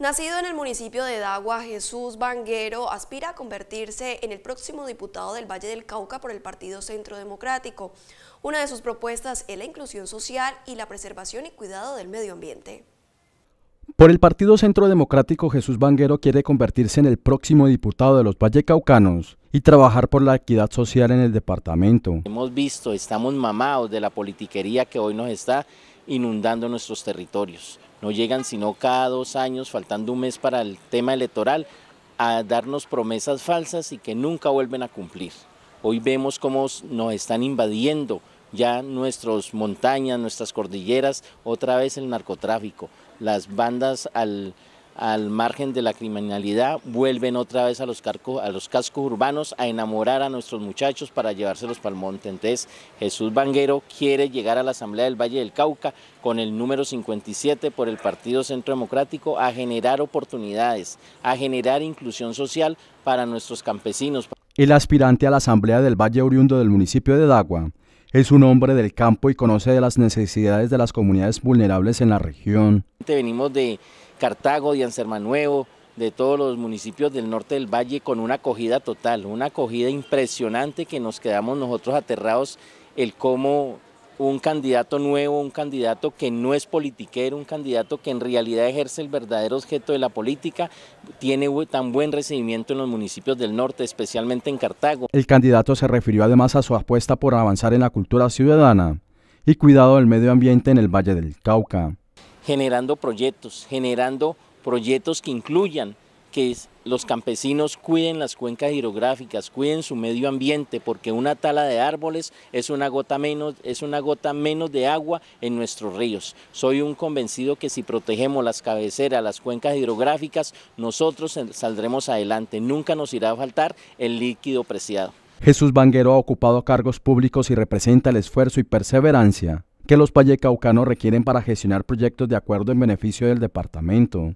Nacido en el municipio de Dagua, Jesús Banguero aspira a convertirse en el próximo diputado del Valle del Cauca por el Partido Centro Democrático. Una de sus propuestas es la inclusión social y la preservación y cuidado del medio ambiente. Por el Partido Centro Democrático, Jesús Banguero quiere convertirse en el próximo diputado de los Vallecaucanos y trabajar por la equidad social en el departamento. Hemos visto, estamos mamados de la politiquería que hoy nos está inundando nuestros territorios. No llegan sino cada dos años, faltando un mes para el tema electoral, a darnos promesas falsas y que nunca vuelven a cumplir. Hoy vemos cómo nos están invadiendo ya nuestras montañas, nuestras cordilleras, otra vez el narcotráfico, las bandas al al margen de la criminalidad, vuelven otra vez a los, a los cascos urbanos a enamorar a nuestros muchachos para llevárselos para el monte. Entonces Jesús Banguero quiere llegar a la Asamblea del Valle del Cauca con el número 57 por el Partido Centro Democrático a generar oportunidades, a generar inclusión social para nuestros campesinos. El aspirante a la Asamblea del Valle Oriundo del municipio de Dagua es un hombre del campo y conoce de las necesidades de las comunidades vulnerables en la región. Venimos de Cartago, de Ansermanuevo, de todos los municipios del norte del valle con una acogida total, una acogida impresionante que nos quedamos nosotros aterrados el cómo un candidato nuevo, un candidato que no es politiquero, un candidato que en realidad ejerce el verdadero objeto de la política, tiene tan buen recibimiento en los municipios del norte, especialmente en Cartago. El candidato se refirió además a su apuesta por avanzar en la cultura ciudadana y cuidado del medio ambiente en el Valle del Cauca generando proyectos, generando proyectos que incluyan que los campesinos cuiden las cuencas hidrográficas, cuiden su medio ambiente, porque una tala de árboles es una gota menos, es una gota menos de agua en nuestros ríos. Soy un convencido que si protegemos las cabeceras, las cuencas hidrográficas, nosotros saldremos adelante. Nunca nos irá a faltar el líquido preciado. Jesús Banguero ha ocupado cargos públicos y representa el esfuerzo y perseverancia que los vallecaucanos requieren para gestionar proyectos de acuerdo en beneficio del departamento.